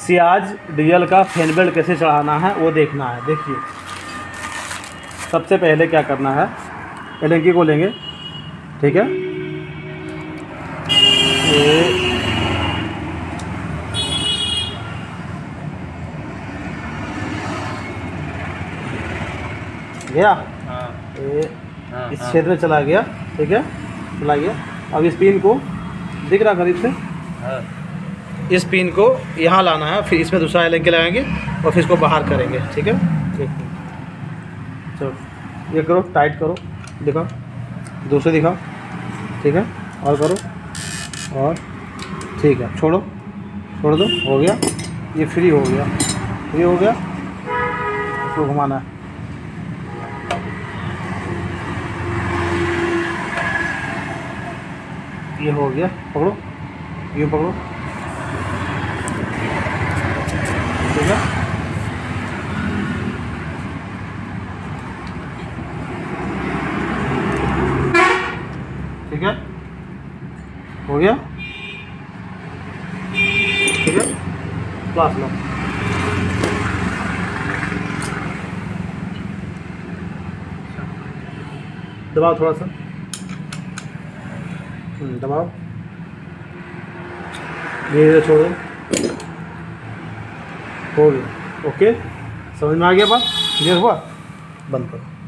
Ciaz diesel का fan belt कैसे चढ़ाना है वो देखना है। देखिए। सबसे पहले क्या करना है एलेंकी को लेंगे। ठीक है? ये गया? हाँ। ये हाँ, इस हाँ। क्षेत्र में चला गया। ठीक है? चला गया। अब इस पिन को दिख रहा करीब से? हाँ। इस पिन को यहाँ लाना है, फिर इसमें दूसरा एलें के लगाएँगे और फिर इसको बाहर करेंगे, ठीक है? देखिए। चलो, ये करो टाइट करो, दिखाओ। दूसरे दिखाओ, ठीक है? और करो, और ठीक है, छोड़ो, छोड़ दो, हो गया। ये फ्री हो गया फ्री हो गया। इसको घुमाना है। ये हो गया, पकड़ो, ये पकड़ो ठीक है ठीक है? हो गया? ठीक है? क्लास लो। दबाओ थोड़ा सा। हम्म, दबाओ। धीरे धीरे छोड़ो। हो गया। ओके? समझ में आ गया बात? क्लियर हुआ? बंद करो।